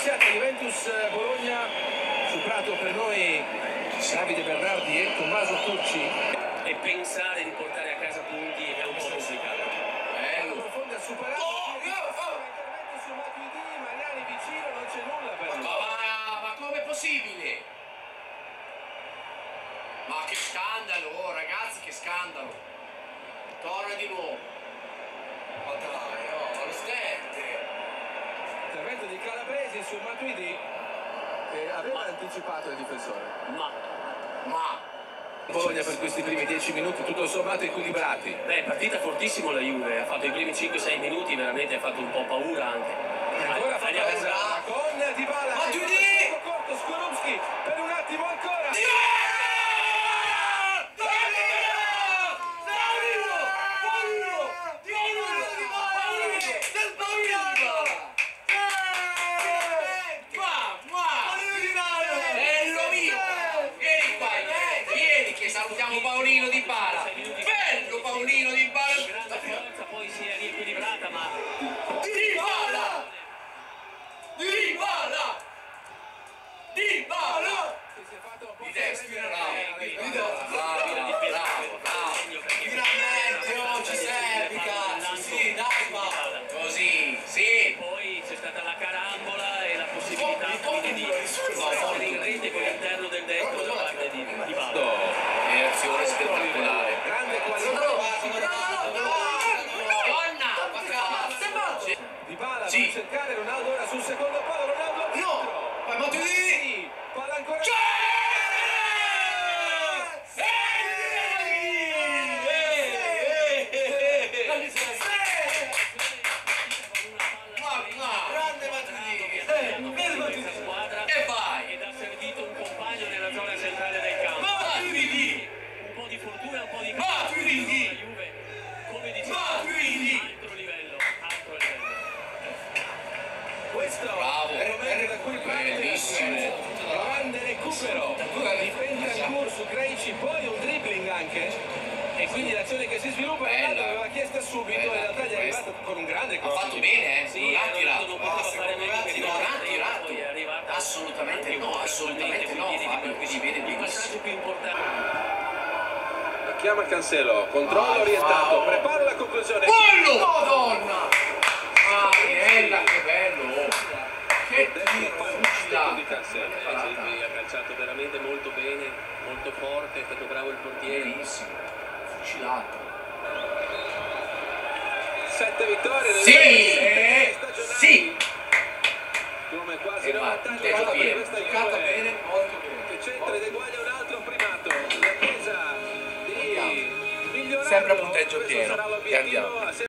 iniziata Juventus eh, Bologna su prato per noi Davide Bernardi e Tommaso Tucci e pensare di portare a casa punti è un po' complicato. bello profonda ha superato intervento su Matuidi Mariani vicino non c'è nulla per lui Ma, ma com'è possibile? Ma che scandalo, oh, ragazzi, che scandalo. Torna di nuovo. Ma dai, oh, lo stente. intervento di Calabresi su Matuidi che aveva anticipato il difensore Ma, Ma, Bologna per questi primi 10 minuti tutto sommato equilibrati beh, partita fortissimo la Juve, ha fatto i primi 5-6 minuti, veramente ha fatto un po' paura anche. ancora fa paura con Dybala Matuidi! A cercare Ronaldo ora sul secondo palo Ronaldo al No, ma Matuidi! Sì, palla ancora. Grande Matuidi! Anche e quindi l'azione che si sviluppa Bella. Ronaldo aveva chiesto subito in Bella realtà gli è questa. arrivato con un grande Ha cross fatto bene, eh? Sì, non ha tirato. non poteva fare meglio che di non ha tirato. è arrivata Assolutamente no, assolutamente no, Fabio, qui si vede Il benissimo. passaggio più importante. chiama Cancelo controllo orientato prepara la conclusione Pollo! Madonna! Ah, bella, che bello! Che tiro, Acerbi ha calciato veramente molto bene, molto forte, è stato bravo il portiere. Benissimo, fucilato. sette vittorie nelle Sì! stagionali. Sì! come quasi E va, 90 anni fa per questa giocata bene, molto bene. che centra ed eguaglia un altro primato l'attesa di migliorare Sempre a punteggio pieno. E andiamo.